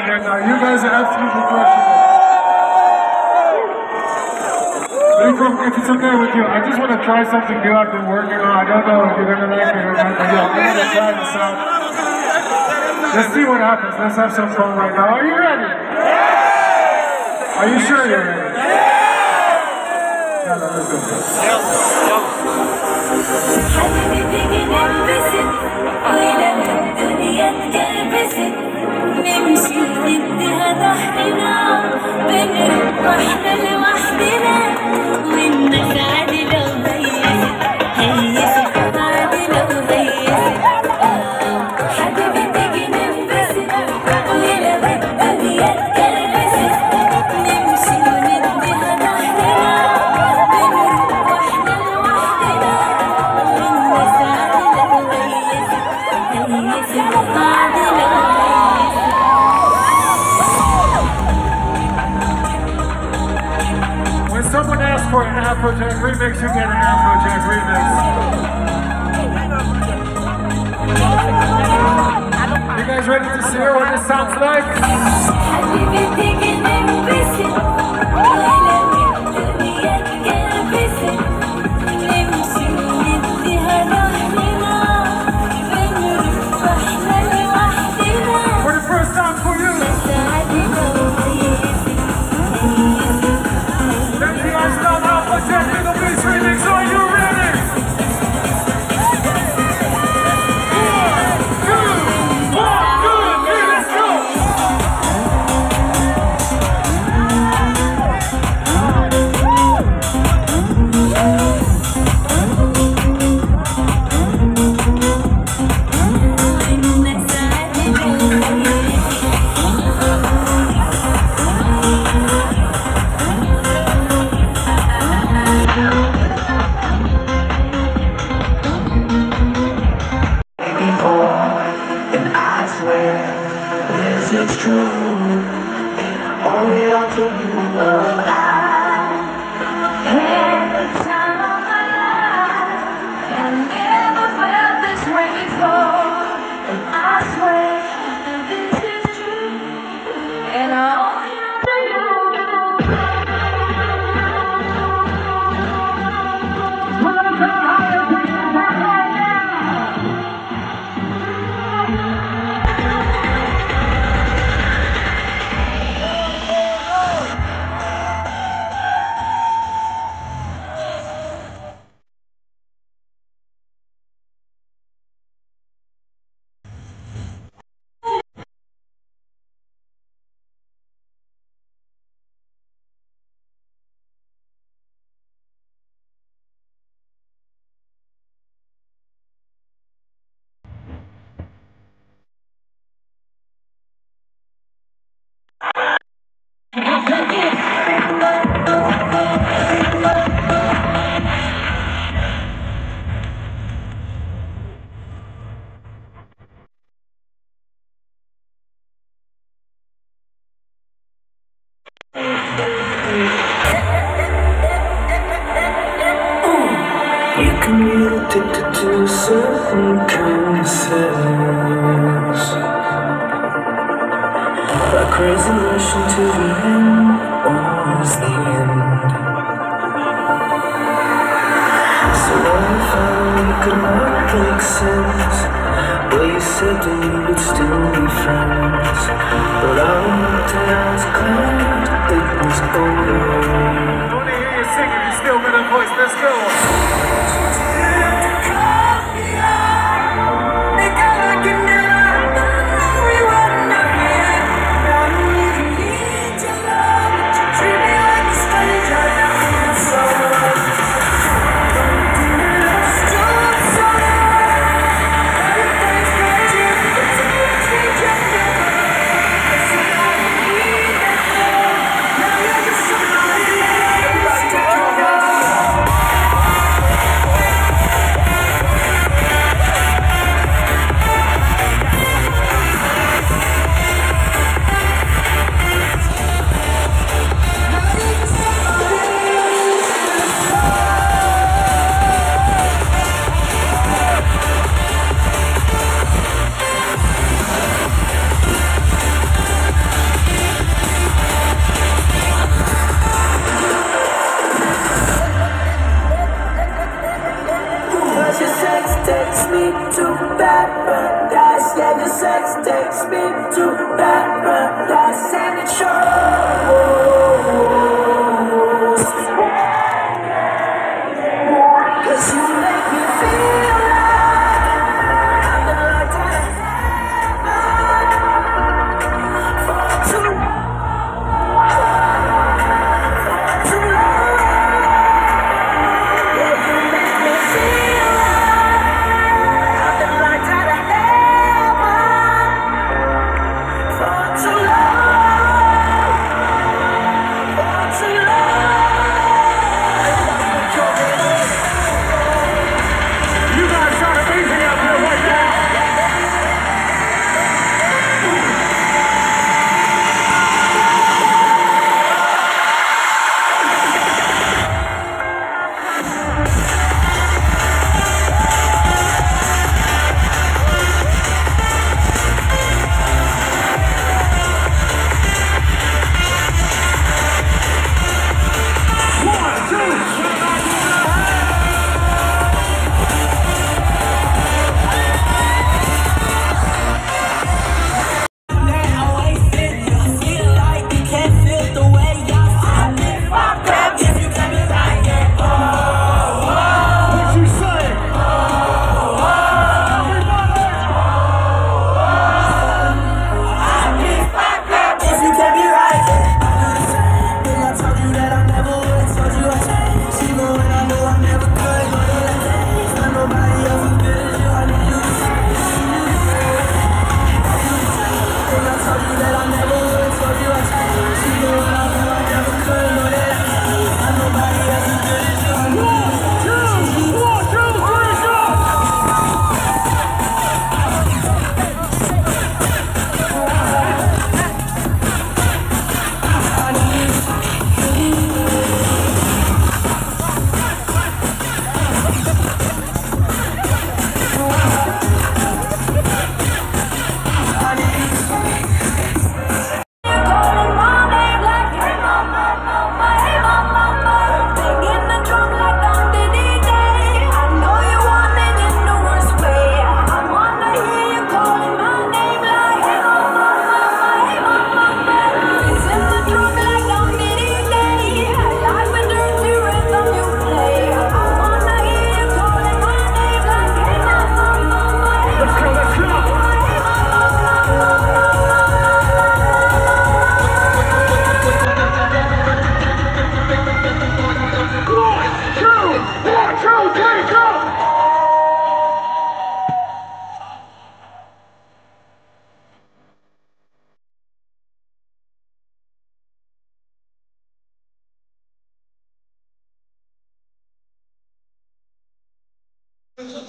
out right now. You guys are absolutely crushing it. But if, it's okay with you, I just want to try something new I've been working on. I don't know if you're going to like it or not, but yeah, I'm going to try this out. Let's see what happens. Let's have some fun right now. Are you ready? Are you sure you're ready? guys ready to hear what this sounds like? to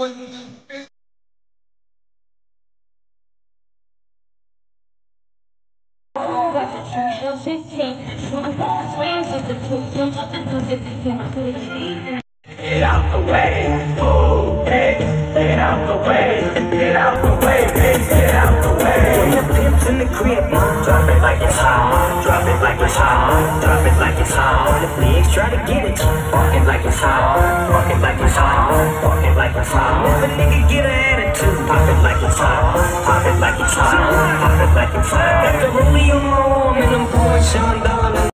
Get out the way, oh, hey, get out the way, get out the way, bitch, get out the way. When pimp's in the crib, drop it like it's hot, drop it like it's hot, drop it like it's hot. The pigs try to get it, walk it like it's hot, walk it like it's hot, like it's hot. If a nigga get an attitude, pop it like it's hot, pop it like it's hot, pop it like it's hot. Got the rollie on my arm and I'm pouring Sean down.